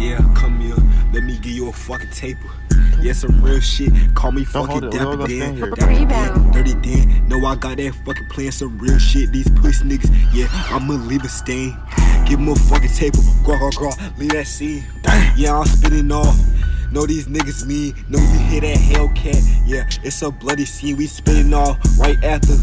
Yeah, come here. Let me give you a fucking taper. Yeah, some real shit. Call me Don't fucking Dapper Dan. stand. Dapper Dan, Dirty Dan. No, I got that fucking playing some real shit. These pussy niggas, yeah, I'ma leave a stain. Give him a fucking taper. Graw, graw, graw. Leave that scene. Yeah, I'm spinning off. Know these niggas mean. Know you hear that Hellcat. Yeah, it's a bloody scene. We spinning off right after.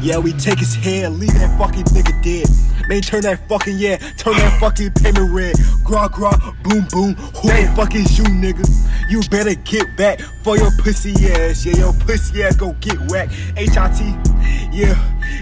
Yeah, we take his head. Leave that fucking nigga dead. Man, turn that fucking, yeah, turn that fucking payment red. Graw, graw, boom, boom. Who the fuck is you, nigga? You better get back for your pussy ass. Yeah, your pussy ass gon' get whacked. H-I-T, yeah,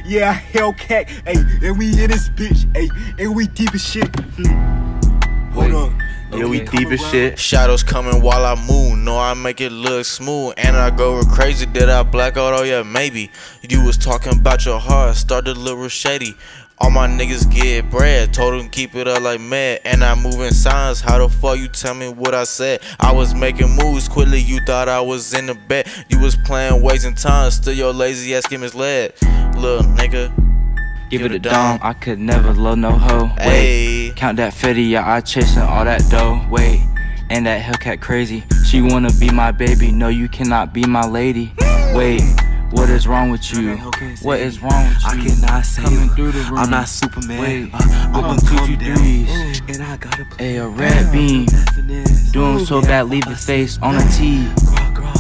yeah, Hellcat. Hey, and we in this bitch. Hey, and we deep as shit. Hmm. Hold on. Yeah, we Okay. deep as shit. Shadows coming while I move. No, I make it look smooth. And I go crazy. Did I black out? Oh, yeah, maybe. You was talking about your heart. Started a little shady. All my niggas get bread. Told them keep it up like mad. And I move in signs. How the fuck you tell me what I said? I was making moves quickly. You thought I was in the bed. You was playing wasting time. Still your lazy ass get misled. Little nigga. Give it a dome, I could never love no hoe. Wait, Ayy. count that fetty, yeah, I chasing all that dough. Wait, and that Hellcat crazy. She wanna be my baby, no, you cannot be my lady. Wait, what is wrong with you? What is wrong with you? I cannot save Coming her. through the room. I'm not Superman. Wait, uh, I'm on a two, calm two, down. threes. And I gotta play a red beam. Doing so bad, leave his face on a T. Graw, graw.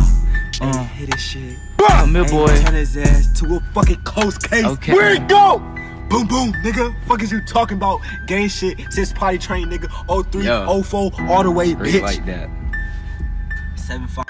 Uh. Hey, hit his shit. Come here, boy. Turn his ass to a fucking close case. Okay. Where it go? Boom, boom, nigga. Fuck is you talking about? Gang shit. Since potty train, nigga. 03, Yo. 04, all the way, bitch. like that. Seven five.